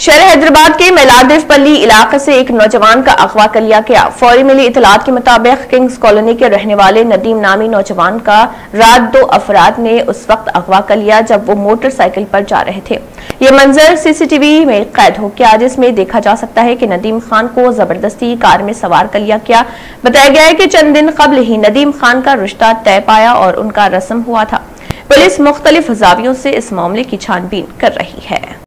शहर हैदराबाद के मैलादिवपल्ली इलाके से एक नौजवान का अगवा कर लिया गया। फौरी मिली इतलात के मुताबिक किंग्स कॉलोनी के रहने वाले नदीम नामी नौजवान का रात दो अफराद ने उस वक्त अगवा कर लिया जब वो मोटरसाइकिल पर जा रहे थे। ये मंजर सीसीटीवी में कैद हो गया, जिसमें देखा जा सकता है कि नदीम खान को ज़बरदस्ती कार में सवार कर लिया गया। बताया गया है कि चंद दिन कबल ही नदीम खान का रिश्ता तय पाया और उनका रस्म हुआ था। पुलिस मुख्तलिफ़ जावियों से इस मामले की छानबीन कर रही है।